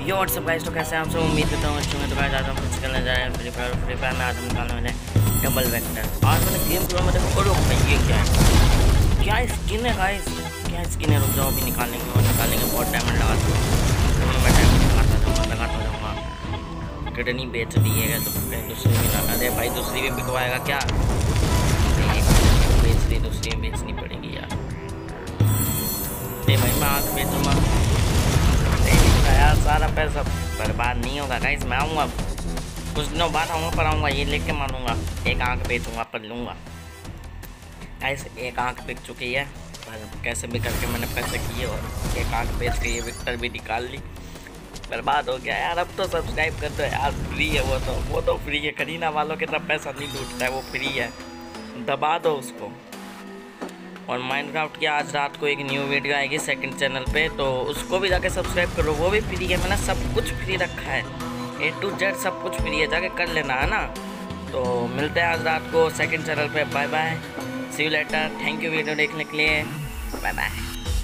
ये WhatsApp guys तो कैसे हैं आप सब? उम्मीद करता हूँ अच्छे में तो गाइस आज हम कुछ करने जा रहे हैं। फ्री फायर फ्री फायर में आज हम निकालने वाले डबल वेक्टर आज मैंने गेम प्रो में देखो, करो भाई, ये क्या है? क्या स्किन है गाइस क्या स्किन है? रुक जाओ, अभी निकालेंगे, और निकालेंगे बहुत डायमंड लगा दूँ मैं डायमंड लगाता जाऊँगा लगाता जाऊँगा। कितनी बेच दी है तो कहीं दूसरी भी ना अरे भाई, दूसरी भी बिकवाएगा क्या? बेच दी दूसरी बेचनी पड़ेगी यार। भाई, मैं आग बेचूँगा। पैसा बर्बाद नहीं होगा। गाइस मैं आऊँगा। कुछ दिनों बाद आऊँगा, पर आऊँगा, ये लेके मानूँगा। एक आँख बेचूँगा पर लूँगा। गाइस एक आँख बिक चुकी है। पर कैसे भी करके मैंने पैसे किए और एक आँख बेच के ये विक्टर भी निकाल ली। बर्बाद हो गया यार, अब तो सब्सक्राइब कर दो यार फ्री है वो तो। वो तो फ्री है। खरीना वालों के तरफ़ पैसा नहीं लूटता है, वो फ्री है। दबा दो उसको। और माइनक्राफ्ट की आज रात को एक न्यू वीडियो आएगी सेकंड चैनल पे तो उसको भी जाके सब्सक्राइब करो। वो भी फ्री है, मैंने सब कुछ फ्री रखा है। ए टू जेड सब कुछ फ्री है, जाके कर लेना, है ना? तो मिलते हैं आज रात को सेकंड चैनल पे। Bye bye see you later thank you video देखने के लिए. Bye bye